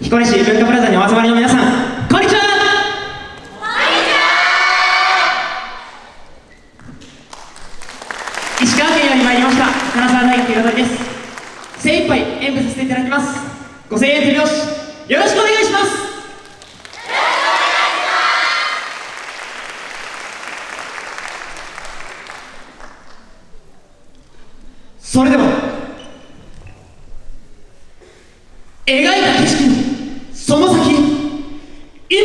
彦根市文化プラザにお集まりの皆さんこんにちは。石川県より参りました金沢大学彩りです。精一杯演舞させていただきます。ご声援手拍子よろしくお願いします。それでは描いた景色のその先今大海原へ7代目金沢大学彩り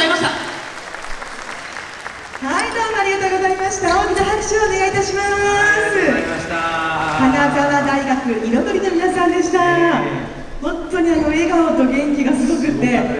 ざいましたはい、どうもありがとうございました。大きな拍手をお願いいたします。金沢大学彩りの皆さんでした。本当にあの笑顔と元気がすごくって。